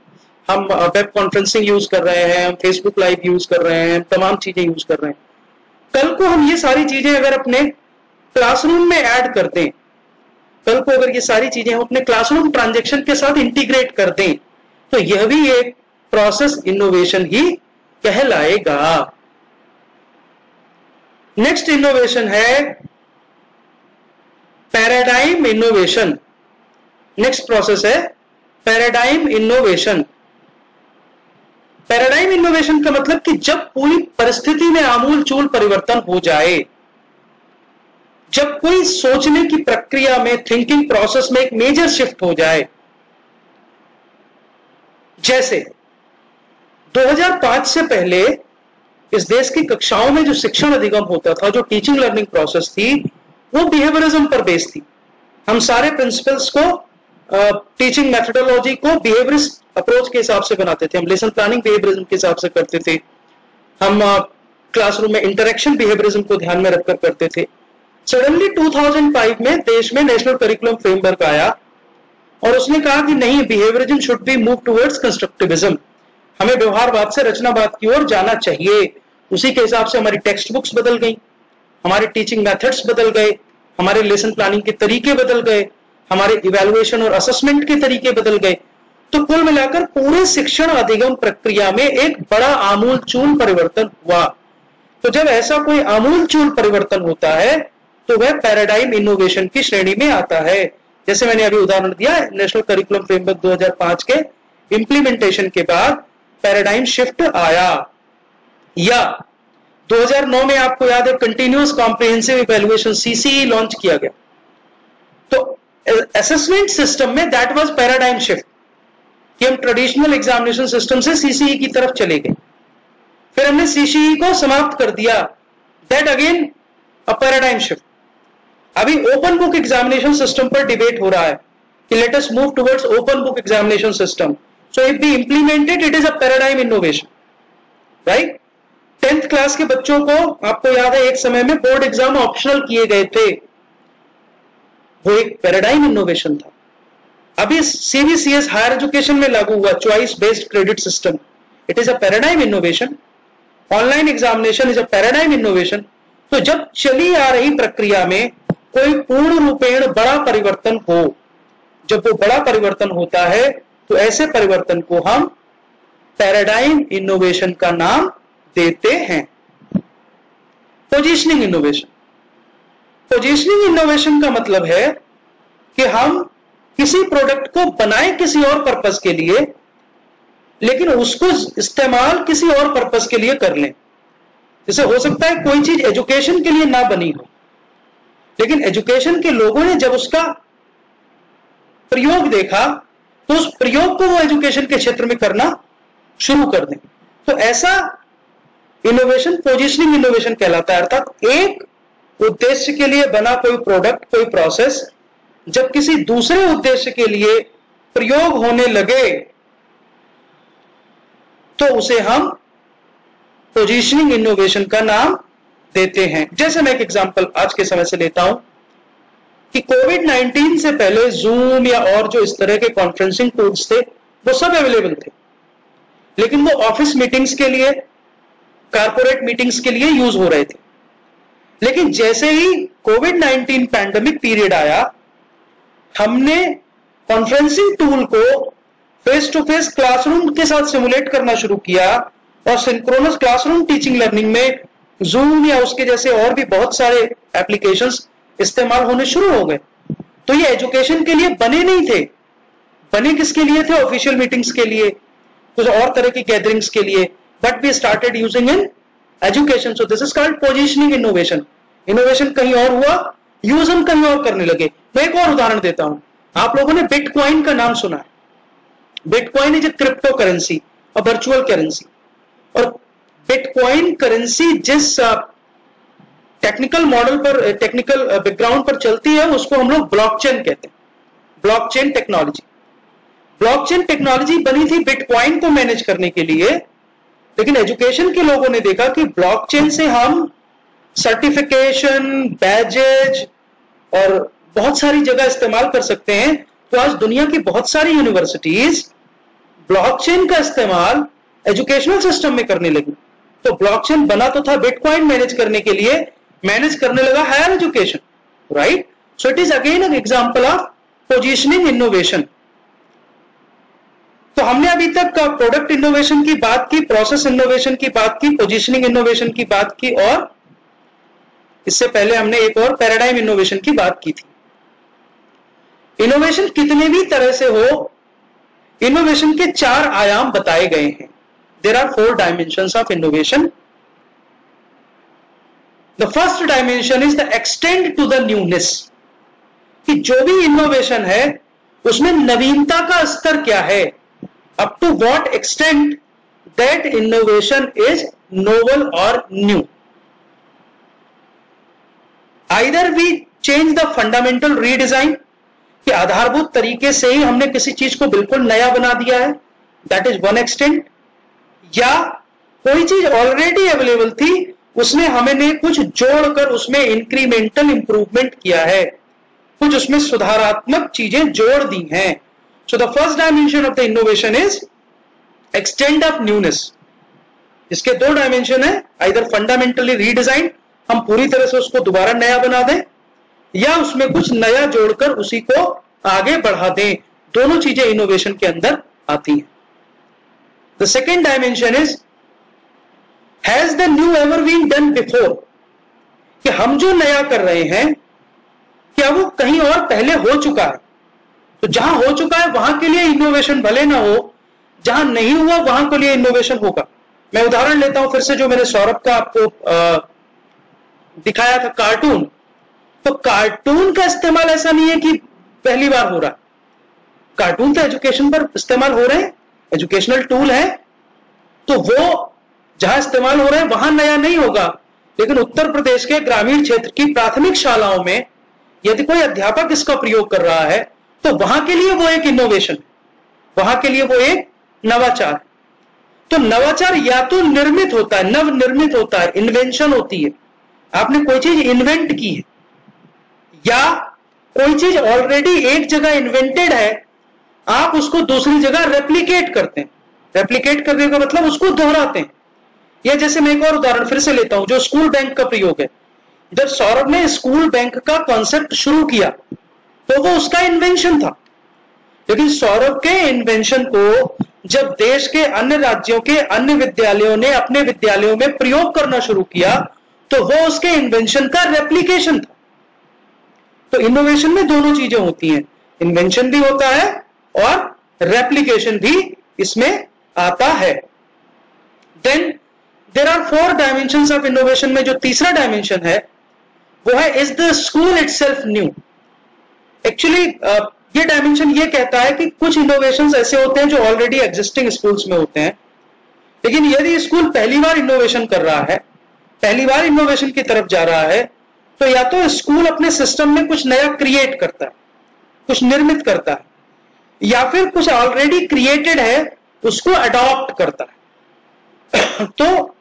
हम वेब कॉन्फ्रेंसिंग यूज़ कर रहे हैं हम फेसबुक लाइव यूज़ कर रहे हैं, तमाम चीज़ें यूज़ कर रहे हैं। कल को हम ये सारी चीज़ें अगर अपने क्लासरूम में ऐड कर दें, कल को अगर ये सारी चीज़ें हम अपने क्लासरूम ट्रांजेक्शन के साथ इंटीग्रेट कर दें तो यह भी एक प्रोसेस इनोवेशन ही कहलाएगा। नेक्स्ट इनोवेशन है पैराडाइम इनोवेशन नेक्स्ट प्रोसेस है पैराडाइम इनोवेशन पैराडाइम इनोवेशन का मतलब कि जब पूरी परिस्थिति में आमूल चूल परिवर्तन हो जाए, जब कोई सोचने की प्रक्रिया में थिंकिंग प्रोसेस में एक मेजर शिफ्ट हो जाए, जैसे 2005 से पहले इस देश की कक्षाओं में जो शिक्षण अधिगम होता था, जो टीचिंग लर्निंग प्रोसेस थी, वो बिहेवियरिज्म पर बेस्ड थी। हम सारे प्रिंसिपल्स को टीचिंग मेथडोलॉजी को बिहेवियरिस्ट अप्रोच के हिसाब से बनाते थे। हम लेसन प्लानिंग बिहेवियरिज्म के हिसाब से करते थे। हम क्लासरूम में इंटरेक्शन बिहेवियरिज्म को ध्यान में रखकर करते थे। सडनली 2005 में देश में नेशनल करिकुलम फ्रेमवर्क आया और उसने कहा कि नहीं behaviourism should be move towards constructivism हमें व्यवहारवाद से रचनावाद की ओर जाना चाहिए। उसी के हिसाब से हमारी टेक्स्ट बुक्स बदल गई, हमारे टीचिंग मेथड्स बदल गए, हमारे लेसन प्लानिंग के तरीके बदल गए। हमारे इवेलुएशन और असेसमेंट के तरीके बदल गए। तो कुल मिलाकर पूरे शिक्षण अधिगम प्रक्रिया में एक बड़ा आमूल चूल परिवर्तन हुआ। तो जब ऐसा कोई आमूल चूल परिवर्तन होता है तो वह पैराडाइम इनोवेशन की श्रेणी में आता है। जैसे मैंने अभी उदाहरण दिया नेशनल करिकुलम फ्रेमवर्क 2005 के इंप्लीमेंटेशन के बाद पैराडाइम शिफ्ट आया। या 2009 में आपको याद है continuous comprehensive evaluation CCE launch किया गया। तो असेसमेंट सिस्टम में दैट वाज पैराडाइम शिफ्ट कि हम ट्रेडिशनल एग्जामिनेशन सिस्टम से सीसीई की तरफ़ चले गए। फिर हमने सीसीई को समाप्त कर दिया। That again a paradigm shift अभी ओपन बुक एग्जामिनेशन सिस्टम पर डिबेट हो रहा है कि let us move towards open book examination system so if be implemented it is a paradigm innovation right tenth class के बच्चों को, आपको याद है, एक समय में बोर्ड एग्ज़ाम ऑप्शनल किए गए थे। वो एक पैराडाइम इनोवेशन था। अभी सीबीसीएस हायर एजुकेशन में लागू हुआ choice based credit system it is a paradigm innovation online examination is a paradigm innovation तो जब चली आ रही प्रक्रिया में कोई पूर्ण रूपेण बड़ा परिवर्तन हो, जब वो बड़ा परिवर्तन होता है तो ऐसे परिवर्तन को हम पैराडाइम इनोवेशन का नाम देते हैं। पोजिशनिंग इनोवेशन पोजिशनिंग इनोवेशन का मतलब है कि हम किसी प्रोडक्ट को बनाए किसी और पर्पज के लिए, लेकिन उसको इस्तेमाल किसी और पर्पज के लिए कर लें। जैसे हो सकता है कोई चीज़ एजुकेशन के लिए ना बनी हो, लेकिन एजुकेशन के लोगों ने जब उसका प्रयोग देखा तो उस प्रयोग को वो एजुकेशन के क्षेत्र में करना शुरू कर दें। तो ऐसा इनोवेशन पोजिशनिंग इनोवेशन कहलाता है, अर्थात एक उद्देश्य के लिए बना कोई प्रोडक्ट कोई प्रोसेस जब किसी दूसरे उद्देश्य के लिए प्रयोग होने लगे तो उसे हम पोजिशनिंग इनोवेशन का नाम देते हैं। जैसे मैं एक एग्जांपल आज के समय से लेता हूँ कि कोविड 19 से पहले जूम या और जो इस तरह के कॉन्फ्रेंसिंग टूल्स थे, वो सब अवेलेबल थे। लेकिन वो ऑफ़िस मीटिंग्स के लिए कारपोरेट मीटिंग्स के लिए यूज़ हो रहे थे। लेकिन जैसे ही कोविड 19 पैंडमिक पीरियड आया, हमने कॉन्फ्रेंसिंग टूल को फेस टू फेस क्लासरूम के साथ सिमुलेट करना शुरू किया और सिंक्रोनस क्लासरूम टीचिंग लर्निंग में जूम या उसके जैसे और भी बहुत सारे एप्लीकेशन इस्तेमाल होने शुरू हो गए। तो ये एजुकेशन के लिए बने नहीं थे। बने किसके लिए थे? ऑफिशियल मीटिंग्स के लिए, कुछ और तरह की गैदरिंग्स के लिए। But we started using in education so this is called positioning innovation innovation कहीं और हुआ? यूज़ हम कहीं और करने लगे। मैं एक और उदाहरण देता हूँ। आप लोगों ने बिटकॉइन का नाम सुना है। Bitcoin is a crypto currency और वर्चुअल करेंसी और बिटकॉइन करेंसी जिस टेक्निकल मॉडल पर टेक्निकल बैकग्राउंड पर चलती है, उसको हम लोग ब्लॉकचेन कहते हैं। ब्लॉकचेन टेक्नोलॉजी ब्लॉकचेन टेक्नोलॉजी बनी थी बिटकॉइन को मैनेज करने के लिए, लेकिन एजुकेशन के लोगों ने देखा कि ब्लॉकचेन से हम सर्टिफिकेशन बैजेज और बहुत सारी जगह इस्तेमाल कर सकते हैं। तो आज दुनिया की बहुत सारी यूनिवर्सिटीज ब्लॉकचेन का इस्तेमाल एजुकेशनल सिस्टम में करने लगी। तो ब्लॉकचेन बना तो था बिटकॉइन मैनेज करने के लिए मैनेज करने लगा higher education right so it is again an example of positioning innovation तो हमने अभी तक प्रोडक्ट इनोवेशन की बात की प्रोसेस इनोवेशन की बात की पोजिशनिंग इनोवेशन की बात की, और इससे पहले हमने एक और पैराडाइम इनोवेशन की बात की थी। इनोवेशन कितने भी तरह से हो इनोवेशन के चार आयाम बताए गए हैं। There are four dimension of innovation the first dimension is the extent to the newness कि जो भी इनोवेशन है, उसमें नवीनता का स्तर क्या है? Up to what extent that innovation is novel और new. Either we change the fundamental redesign कि आधारभूत तरीके से ही हमने किसी चीज़ को बिल्कुल नया बना दिया है। दैट इज़ वन एक्सटेंट या कोई चीज़ ऑलरेडी अवेलेबल थी उसमें हमने कुछ जोड़कर उसमें इंक्रीमेंटल इंप्रूवमेंट किया है। कुछ उसमें सुधारात्मक चीज़ें जोड़ दी हैं। So the first dimension of the innovation is extent of newness. इसके दो डायमेंशन है इधर फंडामेंटली रीडिजाइन हम पूरी तरह से उसको दोबारा नया बना दें या उसमें कुछ नया जोड़कर उसी को आगे बढ़ा दें। दोनों चीज़ें इनोवेशन के अंदर आती हैं। The second dimension is has the new ever been done before कि हम जो नया कर रहे हैं क्या वो कहीं और पहले हो चुका है? तो जहाँ हो चुका है वहाँ के लिए इनोवेशन भले ना हो जहाँ नहीं हुआ वहाँ के लिए इनोवेशन होगा। मैं उदाहरण लेता हूँ फिर से जो मैंने सौरभ का आपको आ, दिखाया था कार्टून। तो कार्टून का इस्तेमाल ऐसा नहीं है कि पहली बार हो रहा। कार्टून तो एजुकेशन पर इस्तेमाल हो रहे हैं, एजुकेशनल टूल है तो वो जहाँ इस्तेमाल हो रहे हैं, वहाँ नया नहीं होगा। लेकिन उत्तर प्रदेश के ग्रामीण क्षेत्र की प्राथमिक शालाओं में यदि कोई अध्यापक इसका प्रयोग कर रहा है तो वहाँ के लिए वो एक इनोवेशन वहाँ के लिए वो एक नवाचार तो नवाचार या तो निर्मित होता है नव निर्मित होता है इन्वेंशन होती है। आपने कोई चीज़ इन्वेंट की है? या कोई चीज़ ऑलरेडी एक जगह इन्वेंटेड है, आप उसको दूसरी जगह रेप्लीकेट करते हैं। रेप्लीकेट करने का मतलब उसको दोहराते हैं। या जैसे मैं एक और उदाहरण फिर से लेता हूँ, जो स्कूल बैंक का प्रयोग है। जब सौरभ ने स्कूल बैंक का कॉन्सेप्ट शुरू किया तो वो उसका इन्वेंशन था। लेकिन सौरभ के इन्वेंशन को जब देश के अन्य राज्यों के अन्य विद्यालयों ने अपने विद्यालयों में प्रयोग करना शुरू किया तो वो उसके इन्वेंशन का रेप्लीकेशन था। तो इनोवेशन में दोनों चीज़ें होती हैं। इन्वेंशन भी होता है और रेप्लीकेशन भी इसमें आता है। Then there are four dimension of innovation में जो तीसरा डायमेंशन है, वो है is the school itself new actually ये डायमेंशन ये कहता है कि कुछ इनोवेशन ऐसे होते हैं जो ऑलरेडी एग्जिस्टिंग स्कूल्स में होते हैं। लेकिन यदि स्कूल पहली बार इनोवेशन कर रहा है पहली बार इनोवेशन की तरफ़ जा रहा है तो या तो स्कूल अपने सिस्टम में कुछ नया क्रिएट करता है, कुछ निर्मित करता है, या फिर कुछ ऑलरेडी क्रिएटेड है, उसको अडॉप्ट करता है। तो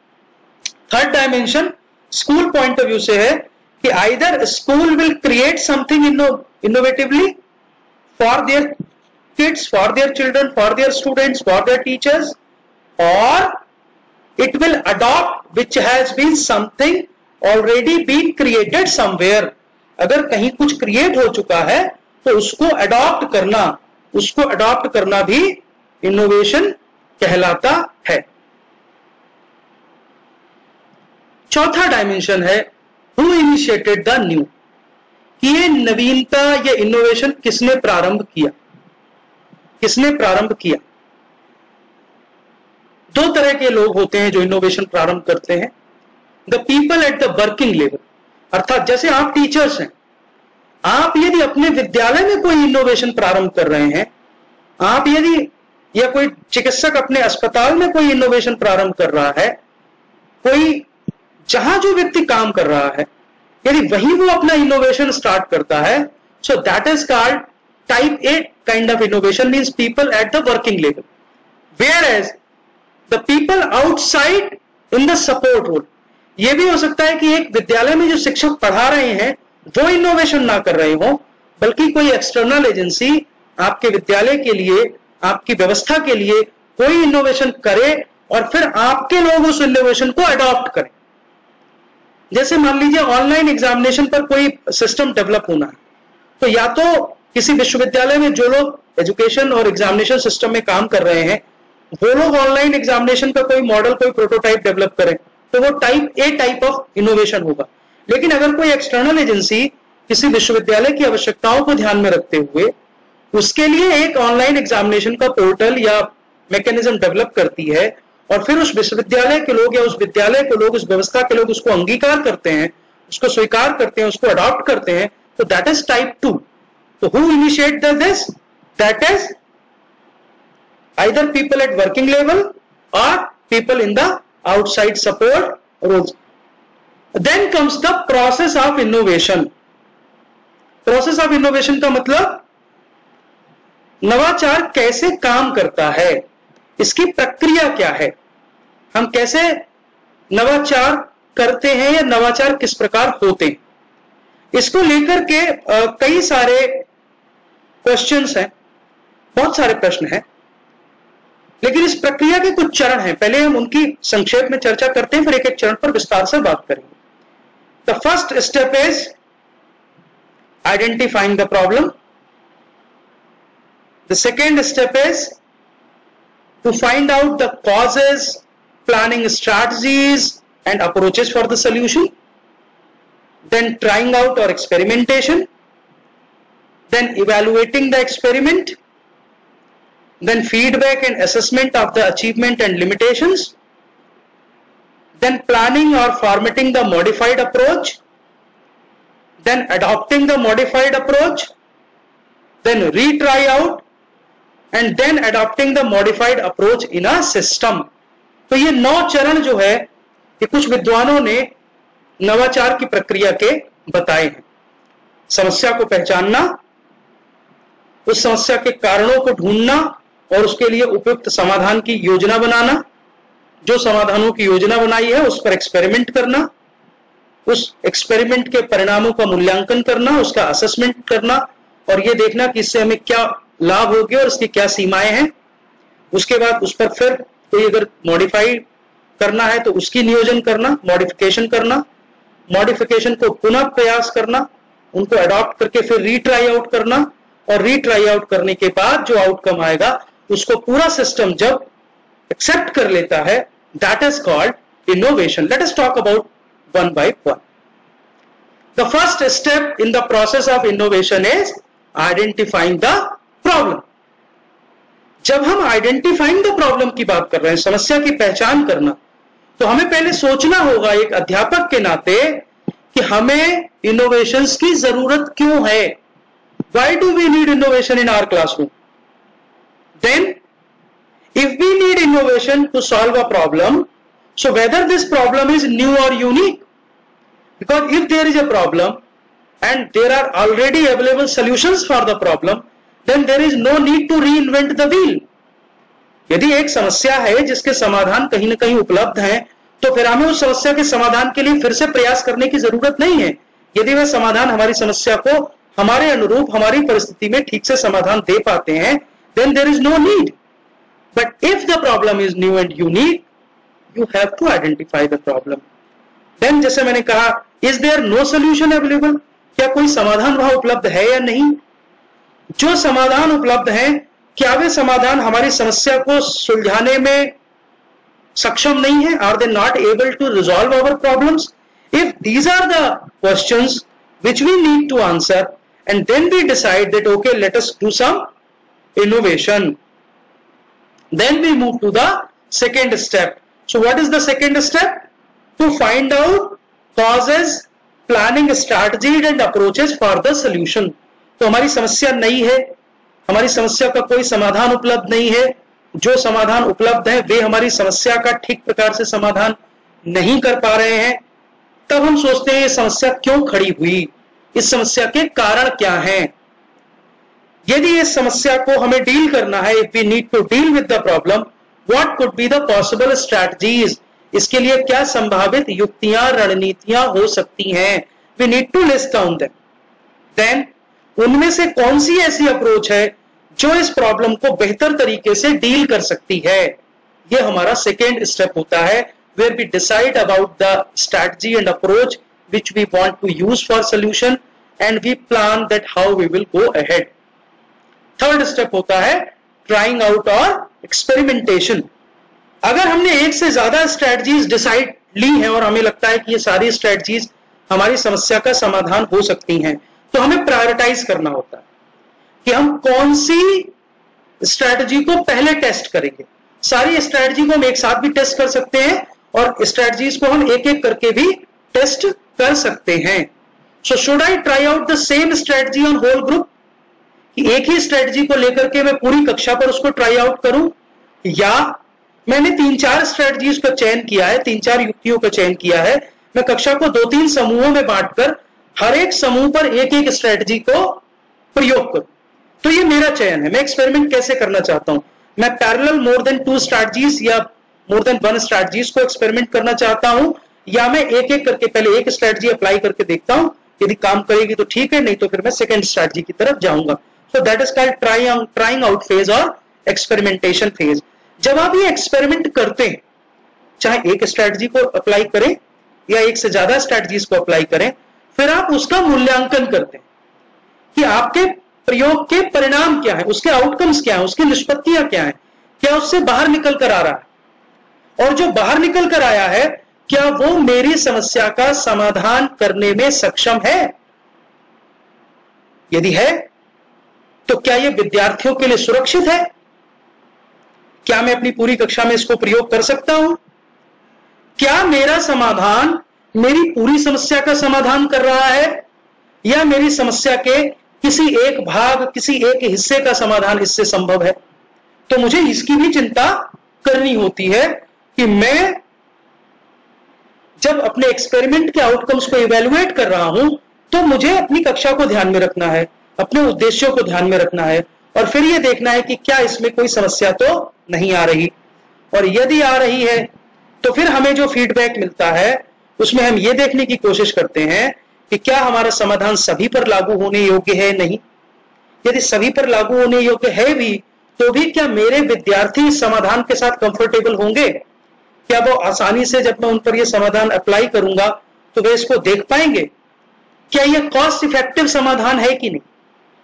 third dimension school point of view से है कि either school will create something innovatively for their kids for their children for their students for their teachers or it will adopt, which has been something already been created somewhere. अगर कहीं कुछ create हो चुका है तो उसको adopt करना, उसको अडॉप्ट करना भी इनोवेशन कहलाता है। चौथा डायमेंशन है हु इनिशिएटेड द न्यू कि ये नवीनता, या इनोवेशन किसने प्रारंभ किया? किसने प्रारंभ किया? दो तरह के लोग होते हैं जो इनोवेशन प्रारंभ करते हैं। The people at the working level अर्थात जैसे आप टीचर्स हैं, आप यदि अपने विद्यालय में कोई इनोवेशन प्रारंभ कर रहे हैं, आप यदि, या कोई चिकित्सक अपने अस्पताल में कोई इनोवेशन प्रारंभ कर रहा है, कोई जहाँ जो व्यक्ति काम कर रहा है, यदि वही वो अपना इनोवेशन स्टार्ट करता है so that is called type A kind of innovation means people at the working level whereas the people outside in the support role ये भी हो सकता है कि एक विद्यालय में जो शिक्षक पढ़ा रहे हैं, वो इनोवेशन ना कर रहे हो, बल्कि कोई एक्सटर्नल एजेंसी आपके विद्यालय के लिए, आपकी व्यवस्था के लिए कोई इनोवेशन करे और फिर आपके लोग उस इनोवेशन को अडॉप्ट करें। जैसे मान लीजिए ऑनलाइन एग्जामिनेशन पर कोई सिस्टम डेवलप होना है तो या तो किसी विश्वविद्यालय में जो लोग एजुकेशन और एग्जामिनेशन सिस्टम में काम कर रहे हैं वो लोग ऑनलाइन एग्जामिनेशन का कोई मॉडल कोई प्रोटोटाइप डेवलप करें तो वो type A type of innovation होगा। लेकिन अगर कोई एक्सटर्नल एजेंसी किसी विश्वविद्यालय की आवश्यकताओं को ध्यान में रखते हुए उसके लिए एक ऑनलाइन एग्जामिनेशन का पोर्टल या मैकेनिज्म डेवलप करती है और फिर उस विश्वविद्यालय के लोग या उस विद्यालय के लोग, उस व्यवस्था के लोग उसको अंगीकार करते हैं, उसको स्वीकार करते हैं, उसको अडॉप्ट करते हैं तो दैट इज़ टाइप टू तो who initiate this that is either people at working level or people in the outside support roles. Then comes the process of innovation. Process of innovation का मतलब नवाचार कैसे काम करता है? इसकी प्रक्रिया क्या है? हम कैसे नवाचार करते हैं या नवाचार किस प्रकार होते हैं? इसको लेकर के कई सारे क्वेश्चंस हैं। बहुत सारे प्रश्न हैं। लेकिन इस प्रक्रिया के कुछ चरण हैं। पहले हम उनकी संक्षेप में चर्चा करते हैं, फिर एक एक चरण पर विस्तार से बात करेंगे। The first step is identifying the problem the second step is to find out the causes planning strategies and approaches for the solution then trying out और experimentation then evaluating the experiment Then feedback and assessment of the achievement and limitations. Then planning or formatting the modified approach then adopting the modified approach, then retry out, and then adopting the modified approach in a system. तो ये नौ चरण जो है ये कुछ विद्वानों ने नवाचार की प्रक्रिया के बताए हैं समस्या को पहचानना उस समस्या के कारणों को ढूंढना और उसके लिए उपयुक्त समाधान की योजना बनाना, जो समाधानों की योजना बनाई है, उस पर एक्सपेरिमेंट करना, उस एक्सपेरिमेंट के परिणामों का मूल्यांकन करना, उसका असेसमेंट करना, और ये देखना कि इससे हमें क्या लाभ होगी और इसकी क्या सीमाएँ हैं। उसके बाद उस पर फिर कोई अगर मॉडिफाई करना है तो उसकी नियोजन करना मॉडिफिकेशन करना मॉडिफिकेशन को पुनः प्रयास करना, उनको अडॉप्ट करके फिर रीट्राई आउट करना, और रीट्राई आउट करने के बाद जो आउटकम आएगा उसको पूरा सिस्टम जब एक्सेप्ट कर लेता है that is called innovation let us talk about one by वन The first step in the process of innovation is identifying the problem. जब हम आइडेंटिफाइंग द प्रॉब्लम की बात कर रहे हैं, समस्या की पहचान करना तो हमें पहले सोचना होगा एक अध्यापक के नाते कि हमें इनोवेशंस की ज़रूरत क्यों है? Why do we need innovation in our classroom then if we need innovation to solve a problem So whether this problem is new or unique, because if there is a problem and there are already available solutions for the problem, then there is no need to reinvent the wheel. यदि एक समस्या है जिसके समाधान कहीं ना कहीं उपलब्ध हैं, तो फिर हमें उस समस्या के समाधान के लिए फिर से प्रयास करने की ज़रूरत नहीं है यदि वह समाधान हमारी समस्या को हमारे अनुरूप हमारी परिस्थिति में ठीक से समाधान दे पाते हैं then there is no need but if the problem is new and unique you have to identify the problem. Then जैसे मैंने कहा, is there no solution available? क्या कोई समाधान वहाँ उपलब्ध है या नहीं? जो समाधान उपलब्ध है, क्या वे समाधान हमारी समस्या को सुलझाने में सक्षम नहीं है? Are they not able to resolve our problems if these are the questions which we need to answer, and then we decide that, okay, let us do some innovation then we move to the second step So what is the second step? To find out causes, planning strategies and approaches for the solution. तो हमारी समस्या नई है हमारी समस्या का कोई समाधान उपलब्ध नहीं है जो समाधान उपलब्ध है वे हमारी समस्या का ठीक प्रकार से समाधान नहीं कर पा रहे हैं तब हम सोचते हैं ये समस्या क्यों खड़ी हुई इस समस्या के कारण क्या हैं यदि इस समस्या को हमें डील करना है if we need to deal with the problem what could be the possible strategies इसके लिए क्या संभावित युक्तियाँ, रणनीतियाँ हो सकती हैं? We need to list down them then उनमें से कौन सी ऐसी अप्रोच है जो इस प्रॉब्लम को बेहतर तरीके से डील कर सकती है? यह हमारा सेकेंड स्टेप होता है where we decide about the strategy and approach which we want to use for solution and we plan that how we will go ahead third step होता है ट्राइंग आउट और एक्सपेरिमेंटेशन अगर हमने एक से ज़्यादा स्ट्रेटजीज डिसाइड ली है और हमें लगता है कि ये सारी स्ट्रेटजीज हमारी समस्या का समाधान हो सकती हैं तो हमें प्रायोरिटाइज करना होता है कि हम कौन सी स्ट्रेटजी को पहले टेस्ट करेंगे। सारी स्ट्रेटजी को हम एक साथ भी टेस्ट कर सकते हैं और स्ट्रेटजीज को हम एक एक करके भी टेस्ट कर सकते हैं। So should I try out the same strategy on whole group कि एक ही स्ट्रेटजी को लेकर के मैं पूरी कक्षा पर उसको ट्राई आउट करूँ? या मैंने तीन चार स्ट्रेटजीज का चयन किया है, तीन चार युक्तियों का चयन किया है, मैं कक्षा को दो तीन समूहों में बांटकर हर एक समूह पर एक एक स्ट्रेटजी को प्रयोग करूँ। तो ये मेरा चयन है। मैं एक्सपेरिमेंट कैसे करना चाहता हूँ? मैं parallel more than two strategies या मोर देन वन स्ट्रेटजीज को एक्सपेरिमेंट करना चाहता हूँ, या मैं एक एक करके पहले एक स्ट्रेटजी अप्लाई करके देखता हूँ, यदि काम करेगी तो ठीक है, नहीं तो फिर मैं सेकेंड स्ट्रेटजी की तरफ़ जाऊँगा। So that is called trying trying out phase और एक्सपेरिमेंटेशन फ़ेज़ जब आप ये एक्सपेरिमेंट करते हैं, चाहे एक स्ट्रेटजी को अप्लाई करें या एक से ज़्यादा स्ट्रेटजीज को अप्लाई करें, फिर आप उसका मूल्यांकन करते हैं कि आपके प्रयोग के परिणाम क्या है, उसके आउटकम्स क्या है, उसकी निष्पत्तियाँ क्या है, क्या उससे बाहर निकल कर आ रहा है। और जो बाहर निकल कर आया है, क्या वो मेरी समस्या का समाधान करने में सक्षम है? यदि है तो क्या यह विद्यार्थियों के लिए सुरक्षित है? क्या मैं अपनी पूरी कक्षा में इसको प्रयोग कर सकता हूँ? क्या मेरा समाधान मेरी पूरी समस्या का समाधान कर रहा है? या मेरी समस्या के किसी एक भाग, किसी एक हिस्से का समाधान इससे संभव है? तो मुझे इसकी भी चिंता करनी होती है कि मैं जब अपने एक्सपेरिमेंट के आउटकम्स को इवेलुएट कर रहा हूँ तो मुझे अपनी कक्षा को ध्यान में रखना है। अपने उद्देश्यों को ध्यान में रखना है और फिर यह देखना है कि क्या इसमें कोई समस्या तो नहीं आ रही। और यदि आ रही है तो फिर हमें जो फीडबैक मिलता है, उसमें हम ये देखने की कोशिश करते हैं कि क्या हमारा समाधान सभी पर लागू होने योग्य है नहीं। यदि सभी पर लागू होने योग्य है भी तो भी क्या मेरे विद्यार्थी समाधान के साथ कंफर्टेबल होंगे? क्या वो आसानी से जब मैं उन पर यह समाधान अप्लाई करूँगा तो वे इसको देख पाएँगे? क्या यह कॉस्ट इफ़ेक्टिव समाधान है कि नहीं?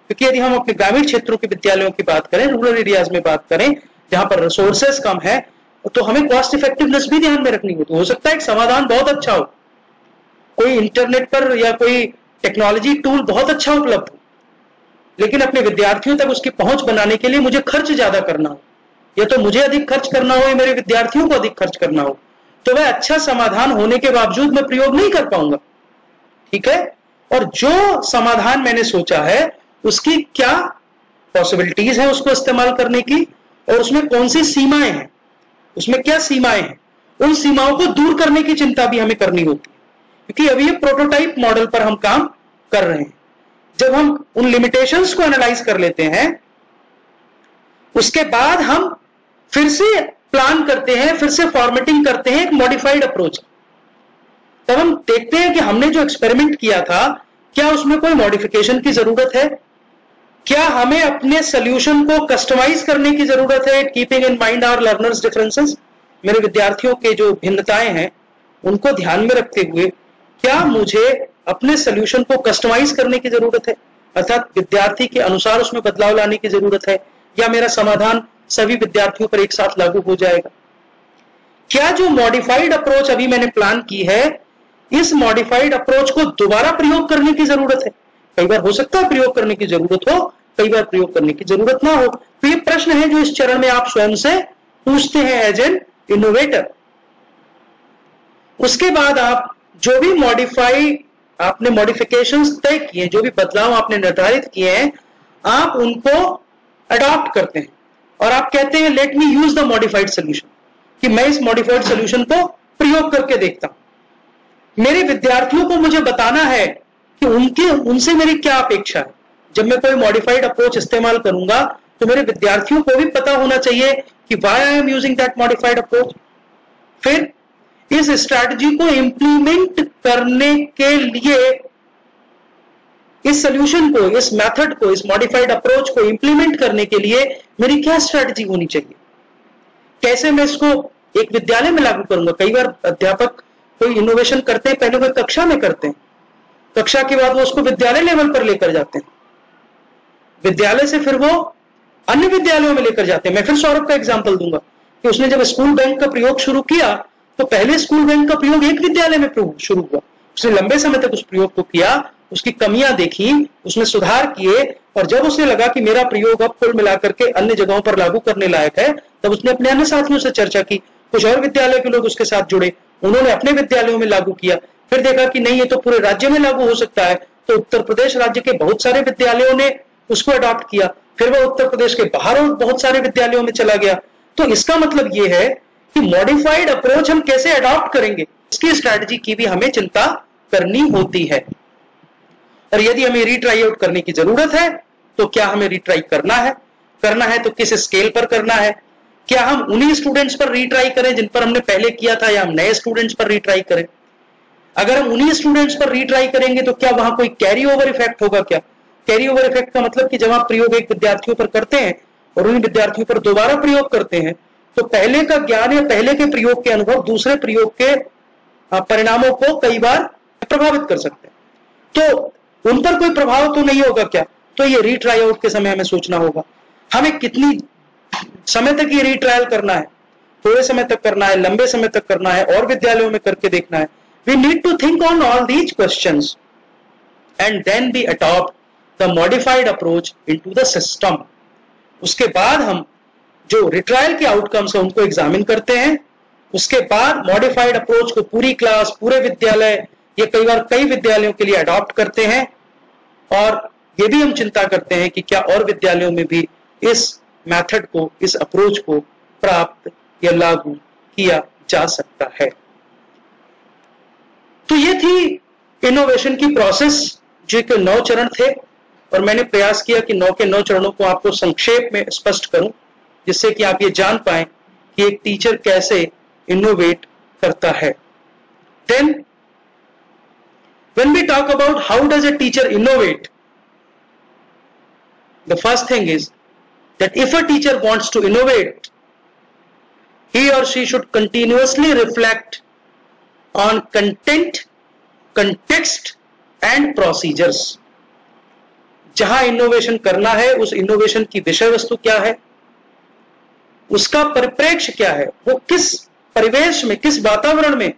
क्योंकि यदि हम अपने ग्रामीण क्षेत्रों के विद्यालयों की बात करें रूरल एरियाज़ में बात करें, जहाँ पर रिसोर्सेस कम है तो हमें कॉस्ट इफेक्टिवनेस भी ध्यान में रखनी होती हो। सकता है एक समाधान बहुत अच्छा हो। कोई इंटरनेट पर या कोई टेक्नोलॉजी टूल बहुत अच्छा उपलब्ध हो, लेकिन अपने विद्यार्थियों तक उसकी पहुँच बनाने के लिए मुझे खर्च ज़्यादा करना हो, या तो मुझे अधिक खर्च करना हो या मेरे विद्यार्थियों को अधिक खर्च करना हो तो वह अच्छा समाधान होने के बावजूद मैं प्रयोग नहीं कर पाऊँगा। ठीक है? और जो समाधान मैंने सोचा है उसकी क्या पॉसिबिलिटीज है उसको इस्तेमाल करने की? और उसमें कौन सी सीमाएँ हैं? उसमें क्या सीमाएँ हैं? उन सीमाओं को दूर करने की चिंता भी हमें करनी होती है। क्योंकि अभी ये प्रोटोटाइप मॉडल पर हम काम कर रहे हैं। जब हम उन लिमिटेशंस को एनालाइज कर लेते हैं, उसके बाद हम फिर से प्लान करते हैं, फिर से फॉर्मेटिंग करते हैं एक मॉडिफाइड अप्रोच तब हम देखते हैं कि हमने जो एक्सपेरिमेंट किया था, क्या उसमें कोई मॉडिफिकेशन की ज़रूरत है? क्या हमें अपने सोल्यूशन को कस्टमाइज करने की ज़रूरत है? Keeping in mind our learners differences मेरे विद्यार्थियों के जो भिन्नताएँ हैं, उनको ध्यान में रखते हुए क्या मुझे अपने सोल्यूशन को कस्टमाइज करने की ज़रूरत है? अर्थात विद्यार्थी के अनुसार उसमें बदलाव लाने की ज़रूरत है या मेरा समाधान सभी विद्यार्थियों पर एक साथ लागू हो जाएगा? क्या जो मॉडिफाइड अप्रोच अभी मैंने प्लान की है, इस मॉडिफाइड अप्रोच को दोबारा प्रयोग करने की ज़रूरत है? कई बार हो सकता है प्रयोग करने की ज़रूरत हो कई बार प्रयोग करने की ज़रूरत ना हो। तो ये प्रश्न है जो इस चरण में आप स्वयं से पूछते हैं एज एन इनोवेटर उसके बाद आप जो भी मॉडिफाई आपने मॉडिफिकेशन तय किए, जो भी बदलाव आपने निर्धारित किए हैं, आप उनको अडॉप्ट करते हैं। और आप कहते हैं let me use the modified solution कि मैं इस मॉडिफाइड सोल्यूशन को प्रयोग करके देखता हूँ। मेरे विद्यार्थियों को मुझे बताना है कि उनके, उनसे मेरी क्या अपेक्षा है। जब मैं कोई मॉडिफाइड अप्रोच इस्तेमाल करूँगा तो मेरे विद्यार्थियों को भी पता होना चाहिए कि why I am using that modified approach फिर इस स्ट्रैटेजी को इंप्लीमेंट करने के लिए इस सोल्यूशन को, इस मेथड को, इस मॉडिफाइड अप्रोच को इंप्लीमेंट करने के लिए मेरी क्या स्ट्रैटेजी होनी चाहिए? कैसे मैं इसको एक विद्यालय में लागू करूँगा? कई बार अध्यापक कोई इनोवेशन करते हैं, पहले वो कक्षा में करते हैं। कक्षा के बाद वो उसको विद्यालय लेवल पर लेकर जाते हैं। विद्यालय से फिर वो अन्य विद्यालयों में लेकर जाते हैं। मैं फिर सौरभ का एग्ज़ाम्पल दूँगा कि उसने जब स्कूल बैंक का प्रयोग शुरू किया तो पहले स्कूल बैंक का प्रयोग एक विद्यालय में शुरू हुआ। उसने लंबे समय तक उस प्रयोग को किया, उसकी कमियाँ देखी, उसने सुधार किए और जब उसे लगा कि मेरा प्रयोग अब कुल मिलाकर के अन्य जगहों पर लागू करने लायक है, तब उसने अपने अन्य साथियों से चर्चा की। कुछ और विद्यालय के लोग उसके साथ जुड़े। उन्होंने अपने विद्यालयों में लागू किया। फिर देखा कि नहीं, ये तो पूरे राज्य में लागू हो सकता है। तो उत्तर प्रदेश राज्य के बहुत सारे विद्यालयों ने उसको अडॉप्ट किया। फिर वह उत्तर प्रदेश के बाहर बहुत सारे विद्यालयों में चला गया। तो इसका मतलब यह है कि मॉडिफाइड अप्रोच हम कैसे अडॉप्ट करेंगे? इसकी स्ट्रैटेजी की भी हमें चिंता करनी होती है। और यदि हमें रिट्राई आउट करने की ज़रूरत है तो क्या हमें रिट्राई करना है? करना है तो किस स्केल पर करना है? क्या हम उन्हीं स्टूडेंट्स पर रिट्राई करें जिन पर हमने पहले किया था या हम नए स्टूडेंट्स पर रिट्राई करें? अगर हम उन्हीं स्टूडेंट्स पर रिट्राई करेंगे तो क्या वहाँ कोई कैरी ओवर इफ़ेक्ट होगा क्या? कैरी ओवर इफ़ेक्ट का मतलब कि जब आप प्रयोग एक विद्यार्थियों पर करते हैं और उन विद्यार्थियों पर दोबारा प्रयोग करते हैं तो पहले का ज्ञान या पहले के प्रयोग के अनुभव दूसरे प्रयोग के परिणामों को कई बार प्रभावित कर सकते हैं। तो उन पर कोई प्रभाव तो नहीं होगा क्या? तो ये रीट्राई आउट के समय हमें सोचना होगा। हमें कितनी समय तक ये रीट्रायल करना है? थोड़े समय तक करना है, लंबे समय तक करना है, और विद्यालयों में करके देखना है। We need to think on all these question and then be adopt the modified approach into the system उसके बाद हम जो रिट्रायल के आउटकम्स है, उनको एग्जामिन करते हैं। उसके बाद मॉडिफाइड अप्रोच को पूरी क्लास पूरे विद्यालय, ये कई बार कई विद्यालयों के लिए अडॉप्ट करते हैं। और ये भी हम चिंता करते हैं कि क्या और विद्यालयों में भी इस मेथड को, इस अप्रोच को प्राप्त या लागू किया जा सकता है। तो ये थी इनोवेशन की प्रोसेस जो कि नौ चरण थे। और मैंने प्रयास किया कि नौ के नौ चरणों को आपको संक्षेप में स्पष्ट करूँ, जिससे कि आप ये जान पाए कि एक टीचर कैसे इनोवेट करता है। Then when we talk about how does a teacher innovate the first thing is that if a teacher wants to innovate he और she should continuously reflect on content context and procedures जहाँ innovation करना है, उस innovation की विषय वस्तु क्या है? उसका परिप्रेक्ष्य क्या है? वो किस परिवेश में, किस वातावरण में,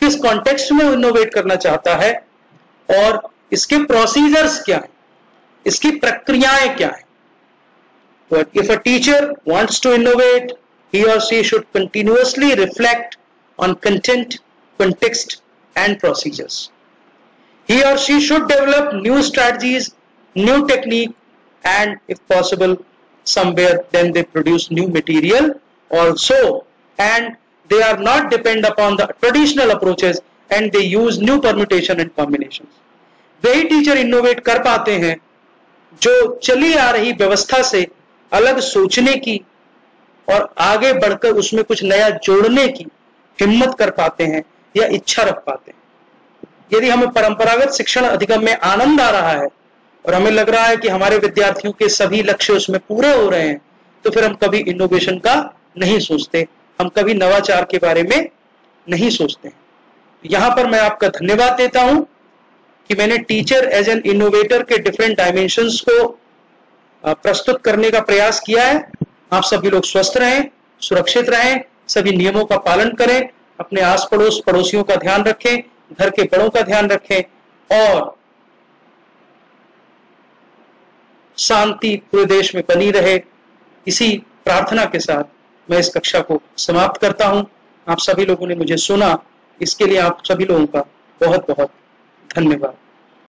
किस कॉन्टेक्स्ट में इनोवेट करना चाहता है? और इसके प्रोसीजर्स क्या है? इसकी प्रक्रियाएँ क्या है? If a teacher wants to innovate he और she should continuously reflect on content context and procedures he or she should develop new strategies new technique and if possible somewhere then they produce new material also and they are not depend upon the traditional approaches and they use new permutation and combinations वही teacher innovate कर पाते हैं जो चली आ रही व्यवस्था से अलग सोचने की और आगे बढ़कर उसमें कुछ नया जोड़ने की हिम्मत कर पाते हैं या इच्छा रख पाते हैं यदि हमें परंपरागत शिक्षण अधिगम में आनंद आ रहा है और हमें लग रहा है कि हमारे विद्यार्थियों के सभी लक्ष्य उसमें पूरे हो रहे हैं तो फिर हम कभी इनोवेशन का नहीं सोचते, हम कभी नवाचार के बारे में नहीं सोचते। यहाँ पर मैं आपका धन्यवाद देता हूँ कि मैंने टीचर एज एन इनोवेटर के डिफरेंट डायमेंशन को प्रस्तुत करने का प्रयास किया है। आप सभी लोग स्वस्थ रहें, सुरक्षित रहें, सभी नियमों का पालन करें, अपने आस पड़ोस पड़ोसियों का ध्यान रखें, घर के बड़ों का ध्यान रखें और शांति पूरे देश में बनी रहे। इसी प्रार्थना के साथ मैं इस कक्षा को समाप्त करता हूँ। आप सभी लोगों ने मुझे सुना। इसके लिए आप सभी लोगों का बहुत बहुत धन्यवाद।